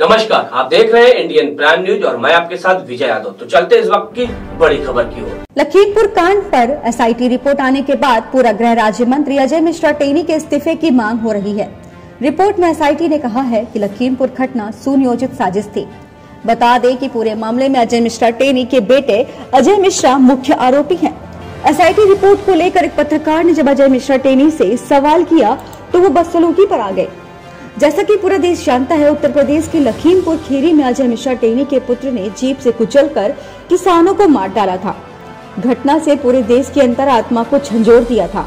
नमस्कार, आप देख रहे हैं इंडियन प्राइम न्यूज़ और मैं आपके साथ विजय यादव। तो चलते इस वक्त की बड़ी खबर की ओर। लखीमपुर कांड पर एसआईटी रिपोर्ट आने के बाद पूरा गृह राज्य मंत्री अजय मिश्रा टेनी के इस्तीफे की मांग हो रही है। रिपोर्ट में एसआईटी ने कहा है कि लखीमपुर घटना सुनियोजित साजिश थी। बता दें कि पूरे मामले में अजय मिश्रा टेनी के बेटे अजय मिश्रा मुख्य आरोपी हैं। एसआईटी रिपोर्ट को लेकर एक पत्रकार ने जब अजय मिश्रा टेनी से सवाल किया तो वो बदसलूकी पर आ गए। जैसा कि पूरा देश जानता है, उत्तर प्रदेश के लखीमपुर खीरी में अजय मिश्रा टेनी के पुत्र ने जीप से कुचलकर किसानों को मार डाला था। घटना से पूरे देश की अंतरात्मा को झंझोर दिया था।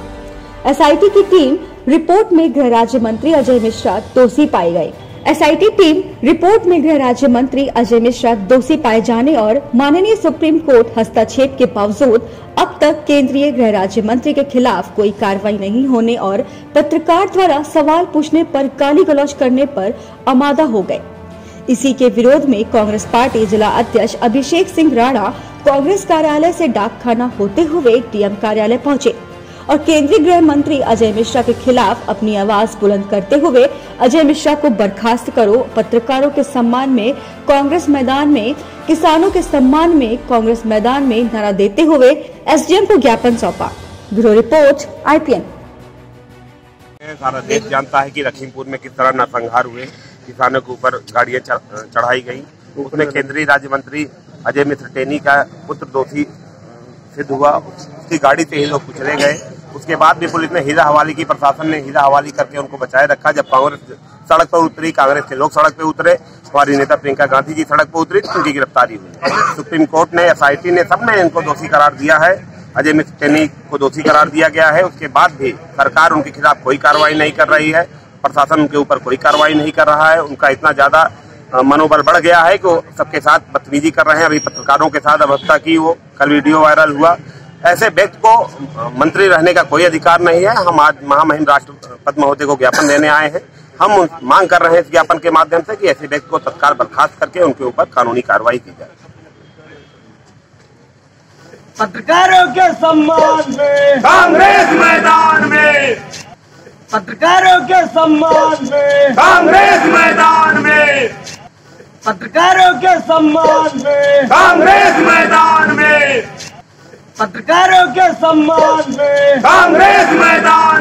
एसआईटी की टीम रिपोर्ट में गृह राज्य मंत्री अजय मिश्रा दोषी पाए गए। एसआईटी टीम रिपोर्ट में गृह राज्य मंत्री अजय मिश्रा दोषी पाए जाने और माननीय सुप्रीम कोर्ट हस्तक्षेप के बावजूद अब तक केंद्रीय गृह राज्य मंत्री के खिलाफ कोई कार्रवाई नहीं होने और पत्रकार द्वारा सवाल पूछने पर गाली गलौज करने पर आमादा हो गए। इसी के विरोध में कांग्रेस पार्टी जिला अध्यक्ष अभिषेक सिंह राणा कांग्रेस कार्यालय से डाक खाना होते हुए डीएम कार्यालय पहुँचे। और केंद्रीय गृह मंत्री अजय मिश्रा के खिलाफ अपनी आवाज़ बुलंद करते हुए अजय मिश्रा को बर्खास्त करो। पत्रकारों के सम्मान में कांग्रेस मैदान में किसानों के सम्मान में कांग्रेस मैदान में नारा देते हुए एसडीएम को ज्ञापन सौंपा। Bureau report IPN. सारा देश जानता है कि लखीमपुर में किस तरह नरसंहार हुए। किसानों के ऊपर गाड़ियाँ चढ़ाई गई। उसमें केंद्रीय राज्य मंत्री अजय मिश्र टेनी का पुत्र दोषी सिद्ध हुआ। उसकी गाड़ी से ही लोग कुचले गए। उसके बाद भी पुलिस ने हीरा हवाली की, प्रशासन ने हीरा हवाली करके उनको बचाए रखा, जब कांग्रेस सड़क पर उतरी, कांग्रेस के लोग सड़क पर उतरे, हमारी नेता प्रियंका गांधी जी सड़क पर उतरी, उनकी गिरफ्तारी हुई। सुप्रीम कोर्ट ने एसआईटी ने, सबने इनको दोषी करार दिया है। अजय मिस्टेनी को दोषी करार दिया गया है। उसके बाद भी सरकार उनके खिलाफ कोई कार्रवाई नहीं कर रही है। प्रशासन उनके ऊपर कोई कार्रवाई नहीं कर रहा है। उनका इतना ज़्यादा मनोबल बढ़ गया है कि वो सबके साथ बदतमीजी कर रहे हैं। अभी पत्रकारों के साथ अवस्था की वो कल वीडियो वायरल हुआ। ऐसे व्यक्ति को मंत्री रहने का कोई अधिकार नहीं है। हम आज महामहिम राष्ट्रपति महोदय को ज्ञापन देने आए हैं। हम मांग कर रहे हैं इस ज्ञापन के माध्यम से कि ऐसे व्यक्ति को तत्काल बर्खास्त करके उनके ऊपर कानूनी कार्रवाई की जाए। पत्रकारों के सम्मान में। कांग्रेस मैदान में। पत्रकारों के सम्मान में। कांग्रेस मैदान में। पत्रकारों के सम्मान में। कांग्रेस मैदान में पत्रकारों के सम्मान में। कांग्रेस मैदान।